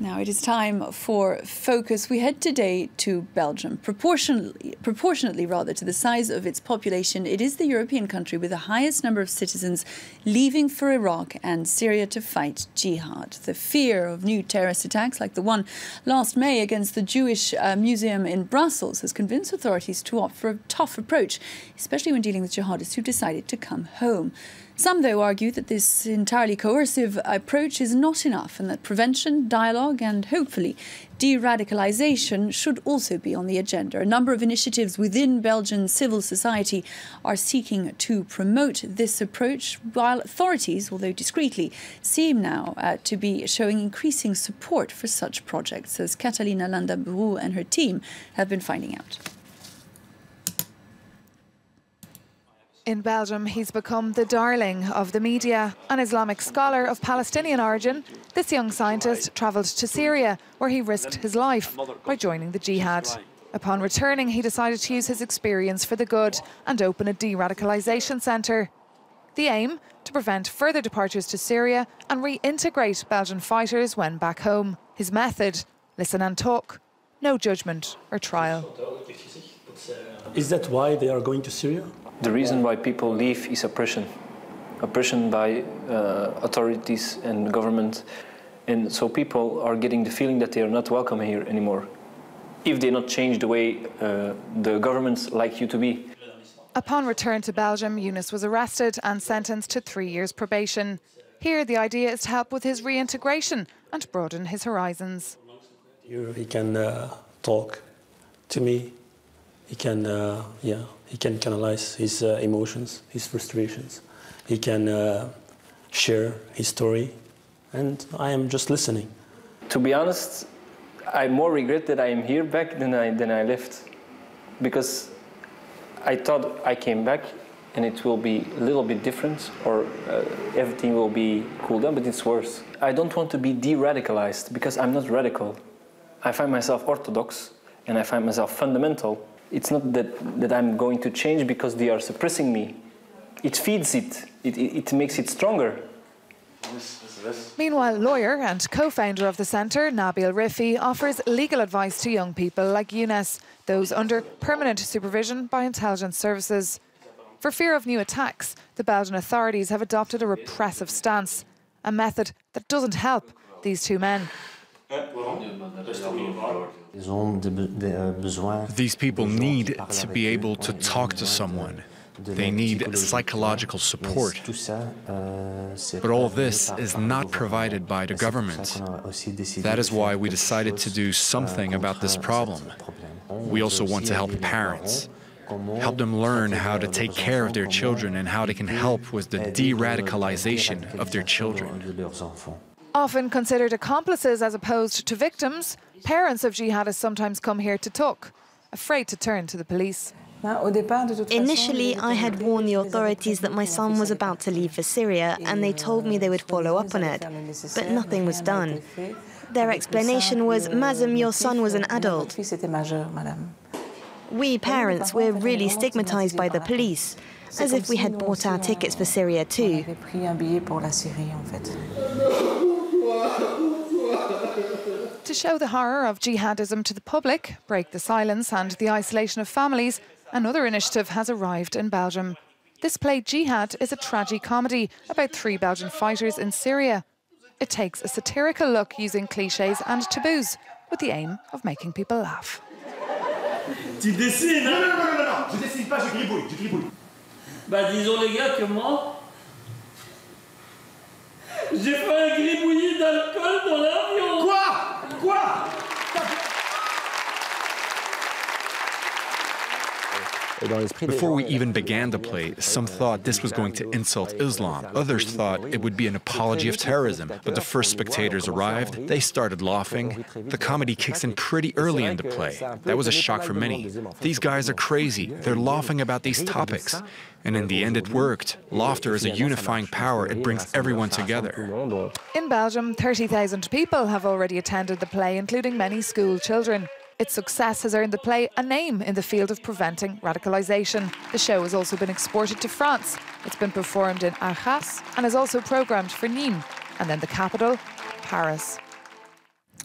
Now it is time for focus. We head today to Belgium. Proportionately, proportionately rather to the size of its population, it is the European country with the highest number of citizens leaving for Iraq and Syria to fight jihad. The fear of new terrorist attacks like the one last May against the Jewish uh, Museum in Brussels has convinced authorities to opt for a tough approach, especially when dealing with jihadists who decided to come home. Some, though, argue that this entirely coercive approach is not enough and that prevention, dialogue, and hopefully de radicalisation should also be on the agenda. A number of initiatives within Belgian civil society are seeking to promote this approach, while authorities, although discreetly, seem now uh, to be showing increasing support for such projects, as Kattalin Landaburu and her team have been finding out. In Belgium, he's become the darling of the media. An Islamic scholar of Palestinian origin, this young scientist travelled to Syria, where he risked his life by joining the jihad. Upon returning, he decided to use his experience for the good and open a de radicalisation centre. The aim? To prevent further departures to Syria and reintegrate Belgian fighters when back home. His method? Listen and talk. No judgment or trial. Is that why they are going to Syria? The reason why people leave is oppression. Oppression by uh, authorities and government. And so people are getting the feeling that they are not welcome here anymore. If they not change the way uh, the governments like you to be. Upon return to Belgium, Yunus was arrested and sentenced to three years probation. Here, the idea is to help with his reintegration and broaden his horizons. Here he can uh, talk to me. He can, uh, yeah, he can canalize his uh, emotions, his frustrations. He can uh, share his story, and I am just listening. To be honest, I more regret that I am here back than I, than I left. Because I thought I came back and it will be a little bit different or uh, everything will be cooled down, but it's worse. I don't want to be de radicalized because I'm not radical. I find myself orthodox and I find myself fundamental it's not that, that I'm going to change because they are suppressing me. It feeds it, it, it, it makes it stronger. Meanwhile, lawyer and co-founder of the centre, Nabil Rifi, offers legal advice to young people like Yunus, those under permanent supervision by intelligence services. For fear of new attacks, the Belgian authorities have adopted a repressive stance, a method that doesn't help these two men. These people need to be able to talk to someone. They need psychological support. But all this is not provided by the government. That is why we decided to do something about this problem. We also want to help parents, help them learn how to take care of their children and how they can help with the de radicalization of their children. Often considered accomplices as opposed to victims, parents of jihadists sometimes come here to talk, afraid to turn to the police. Initially, I had warned the authorities that my son was about to leave for Syria, and they told me they would follow up on it. But nothing was done. Their explanation was, Mazem, your son was an adult. We parents, we're really stigmatized by the police, as if we had bought our tickets for Syria too. To show the horror of jihadism to the public, break the silence and the isolation of families, another initiative has arrived in Belgium. This play, Jihad, is a tragi-comedy about three Belgian fighters in Syria. It takes a satirical look using cliches and taboos with the aim of making people laugh. Tu dessines, hein Non, non, non, non, non, je dessine pas, je gribouille, je gribouille. Bah disons les gars que moi, j'ai fait un gribouillis Before we even began the play, some thought this was going to insult Islam. Others thought it would be an apology of terrorism. But the first spectators arrived, they started laughing. The comedy kicks in pretty early in the play. That was a shock for many. These guys are crazy. They're laughing about these topics. And in the end, it worked. Laughter is a unifying power, it brings everyone together. In Belgium, 30,000 people have already attended the play, including many school children. Its success has earned the play a name in the field of preventing radicalisation. The show has also been exported to France. It's been performed in Arras and is also programmed for Nîmes, and then the capital, Paris.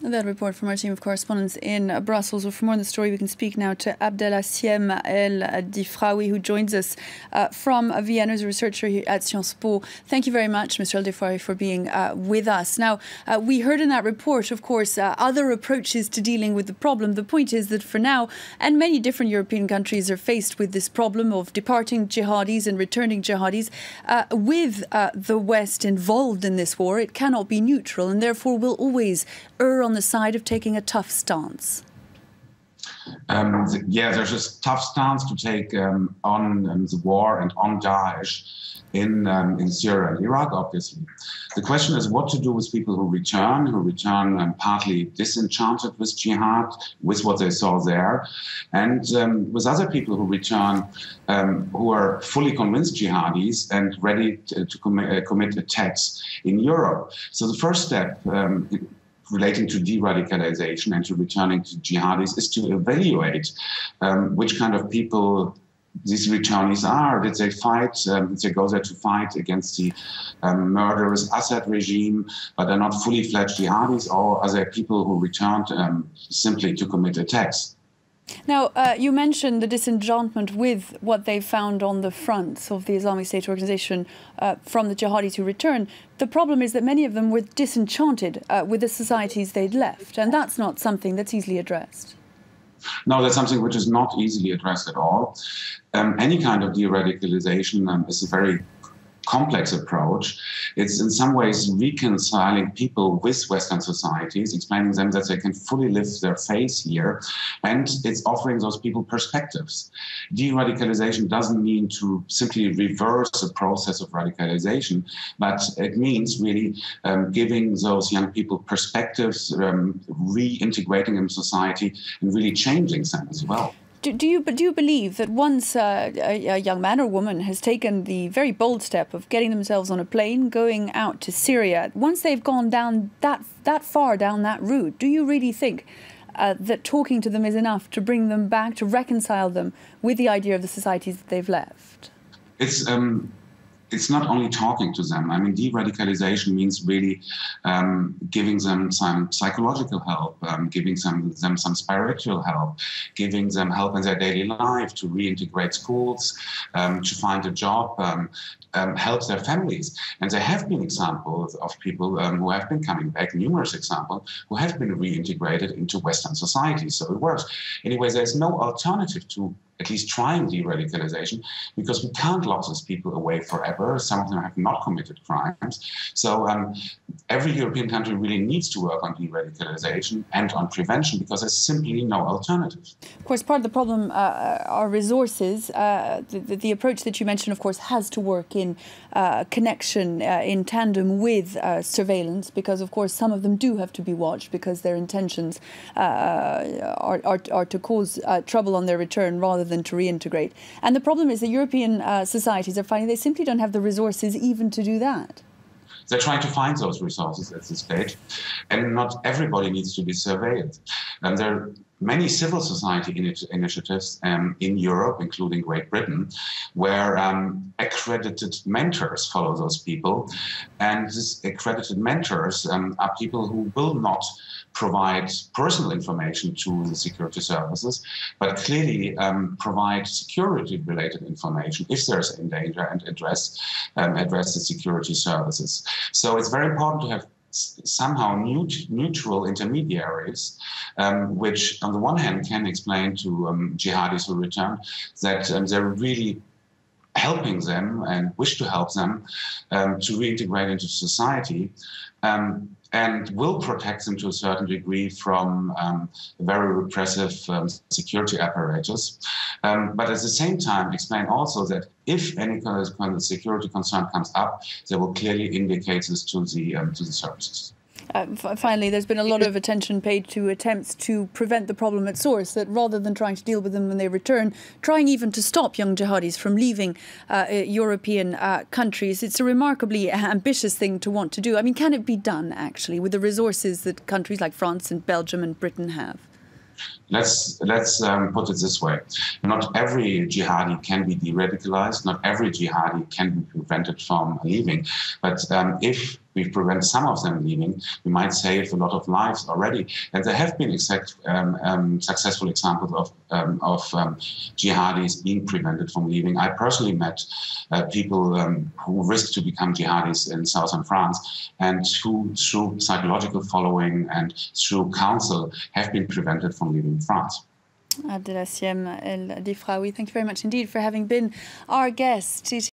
That report from our team of correspondents in Brussels. Well, for more on the story, we can speak now to Abdelassiem El Difraoui, who joins us uh, from Vienna as a researcher here at Sciences Po. Thank you very much, Mr. El Difraoui, for being uh, with us. Now, uh, we heard in that report, of course, uh, other approaches to dealing with the problem. The point is that for now, and many different European countries are faced with this problem of departing jihadis and returning jihadis. Uh, with uh, the West involved in this war, it cannot be neutral, and therefore will always err on the side of taking a tough stance? Um, yeah, there's a tough stance to take um, on um, the war and on Daesh in um, in Syria and Iraq, obviously. The question is what to do with people who return, who return um, partly disenchanted with jihad, with what they saw there, and um, with other people who return who are fully convinced jihadis and ready to, to commit, uh, commit attacks in Europe. So the first step relating to de-radicalization and to returning to jihadis is to evaluate um, which kind of people these returnees are. Did they fight? Um, did they go there to fight against the um, murderous Assad regime, but they're not fully fledged jihadis, or are there people who returned um, simply to commit attacks? Now, uh, you mentioned the disenchantment with what they found on the fronts of the Islamic State organization uh, from the jihadis who returned. The problem is that many of them were disenchanted uh, with the societies they'd left, and that's not something that's easily addressed. No, that's something which is not easily addressed at all. Um, any kind of de-radicalization um, is a very complex approach. It's in some ways reconciling people with Western societies, explaining them that they can fully live their faith here, and it's offering those people perspectives. De-radicalization doesn't mean to simply reverse the process of radicalization, but it means really um, giving those young people perspectives, um, reintegrating them in society, and really changing them as well. Do, do, you do you believe that once uh, a, a, young man or woman has taken the very bold step of getting themselves on a plane, going out to Syria, once they've gone down that that far down that route, do you really think uh, that talking to them is enough to bring them back, to reconcile them with the idea of the societies that they've left? It's um, it's not only talking to them. I mean, de-radicalization means really um, giving them some psychological help, um, giving some, them some spiritual help, giving them help in their daily life to reintegrate schools, um, to find a job, um, um, help their families. And there have been examples of people um, who have been coming back, numerous examples, who have been reintegrated into Western society. So it works. Anyway, there's no alternative to at least trying de-radicalization because we can't lock these people away forever. Some of them have not committed crimes. So um, every European country really needs to work on de-radicalization and on prevention because there's simply no alternative. Of course, part of the problem uh, are resources. Uh, the, the, approach that you mentioned, of course, has to work in uh, connection, uh, in tandem with uh, surveillance because, of course, some of them do have to be watched because their intentions uh, are, are, are, to cause trouble on their return rather than to reintegrate. And the problem is that European uh, societies are finding they simply don't have the resources even to do that. They're trying to find those resources at this stage, and not everybody needs to be surveilled. And there are many civil society initiatives um, in Europe, including Great Britain, where um, accredited mentors follow those people. And these accredited mentors um, are people who will not provide personal information to the security services, but clearly um, provide security-related information if there's a danger and address um, address the security services. So it's very important to have somehow neutral intermediaries, um, which on the one hand can explain to um, jihadis who return that um, they're really helping them and wish to help them um, to reintegrate into society. Um, and will protect them to a certain degree from um, very repressive um, security apparatus. Um, but at the same time, explain also that if any kind of security concern comes up, they will clearly indicate this to the, um, to the services. Uh, finally, there's been a lot of attention paid to attempts to prevent the problem at source, that rather than trying to deal with them when they return, trying even to stop young jihadis from leaving uh, uh European uh, countries. It's a remarkably ambitious thing to want to do. I mean, can it be done, actually, with the resources that countries like France and Belgium and Britain have? Let's let's um, put it this way: not every jihadi can be de-radicalized. Not every jihadi can be prevented from leaving. But um, if we prevent some of them leaving, we might save a lot of lives already. And there have been exact, um, um, successful examples of, um, of um, jihadis being prevented from leaving. I personally met uh, people um, who risked to become jihadis in southern France and who, through psychological following and through counsel, have been prevented from leaving France. Abdelassiem El Difraoui, thank you very much indeed for having been our guest.